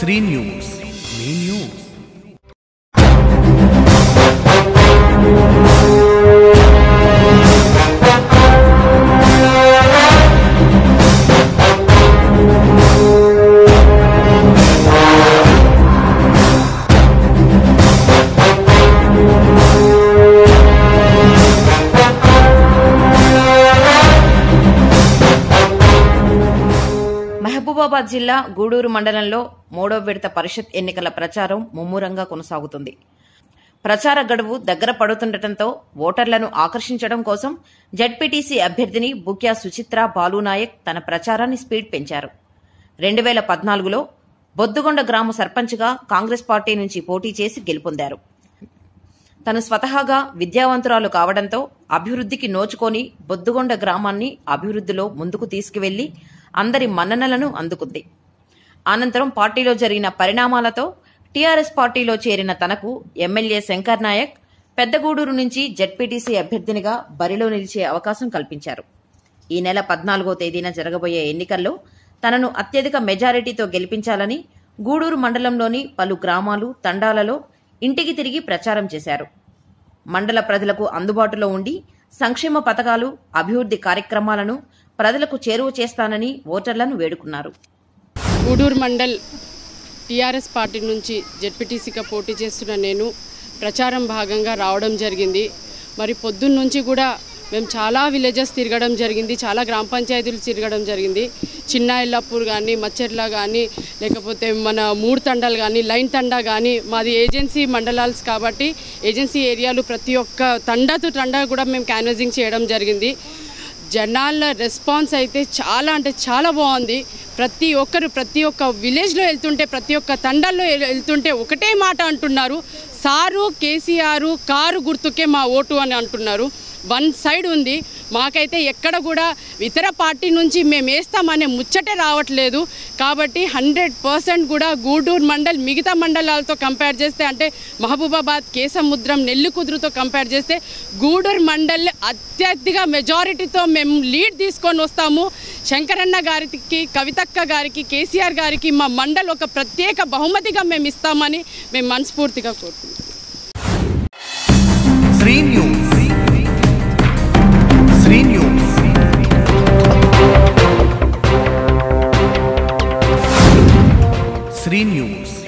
Shri news Mahabubabad జిల్లా గూడూరు మండలంలో మూడో విడత పరిషత్ ఎన్నికల ప్రచారం ముమ్మూరంగా కొనసాగుతుంది. ప్రచార గడువు దగ్గర పడుతుండటంతో ఓటర్లను ఆకర్షించడం కోసం జడ్పీటీసీ అభ్యర్థిని బుక్యా సుచిత్ర బాలునాయక్ తన ప్రచారాన్ని స్పీడ్ పెంచారు. రెండు వేల పద్నాలుగులో బొద్దుగొండ గ్రామ సర్పంచ్గా కాంగ్రెస్ పార్టీ నుంచి పోటీ చేసి గెలుపొందారు. తను స్వతహాగా విద్యావంతురాలు కావడంతో అభివృద్ధికి నోచుకొని బొద్దుగొండ గ్రామాన్ని అభివృద్ధిలో ముందుకు తీసుకువెళ్ళి అందరి మన్ననలను అందుకుంది. అనంతరం పార్టీలో జరిగిన పరిణామాలతో టీఆర్ఎస్ పార్టీలో చేరిన తనకు ఎమ్మెల్యే శంకర్ నాయక్ పెద్దగూడూరు నుంచి జడ్పీటీసీ అభ్యర్థినిగా బరిలో నిలిచే అవకాశం కల్పించారు. ఈ నెల పద్నాలుగో తేదీన జరగబోయే ఎన్నికల్లో తనను అత్యధిక మెజారిటీతో గెలిపించాలని గూడూరు మండలంలోని పలు గ్రామాలు తండాలలో ఇంటికి తిరిగి ప్రచారం చేశారు. మండల ప్రజలకు అందుబాటులో ఉండి సంక్షేమ పథకాలు అభివృద్ధి కార్యక్రమాలను ప్రజలకు చేరువ చేస్తానని ఓటర్లను వేడుకున్నారు. గూడూరు మండల్ టీఆర్ఎస్ పార్టీ నుంచి జెడ్పీటీసీగా పోటీ చేస్తున్న నేను ప్రచారం భాగంగా రావడం జరిగింది. మరి పొద్దున్న నుంచి కూడా మేము చాలా విలేజెస్ తిరగడం జరిగింది చాలా గ్రామ పంచాయతీలు తిరగడం జరిగింది. చిన్న ఎల్లాపూర్ కానీ మచ్చెర్ల కానీ లేకపోతే మన మూడు తండాలు కానీ లైన్ తండా కానీ మాది ఏజెన్సీ మండలాల్స్ కాబట్టి ఏజెన్సీ ఏరియాలు ప్రతి ఒక్క తండాతో తండా కూడా మేము క్యాన్వసింగ్ చేయడం జరిగింది. జనాల రెస్పాన్స్ అయితే చాలా అంటే చాలా బాగుంది. ప్రతి ఒక్కరు ప్రతి ఒక్క విలేజ్లో వెళ్తుంటే ప్రతి ఒక్క తండాల్లో వెళ్తుంటే ఒకటే మాట అంటున్నారు. సారు కేసీఆర్ కారు గుర్తుకే మా ఓటు అని అంటున్నారు. వన్ సైడ్ ఉంది. మాకైతే ఎక్కడ కూడా ఇతర పార్టీ నుంచి మేము వేస్తామనే ముచ్చటే రావట్లేదు. కాబట్టి హండ్రెడ్ పర్సెంట్ కూడా గూడూరు మండల్ మిగతా మండలాలతో కంపేర్ చేస్తే అంటే మహబూబాబాద్ కేసముద్రం నెల్లికుదురుతో కంపేర్ చేస్తే గూడూరు మండల్ అత్యధిక మెజారిటీతో మేము లీడ్ తీసుకొని వస్తాము. శంకరన్న గారికి కవితక్క గారికి కేసీఆర్ గారికి మా మండల్ ఒక ప్రత్యేక బహుమతిగా మేము ఇస్తామని మేము మనస్ఫూర్తిగా కోరుకుంటున్నాం. Sri news 3 News.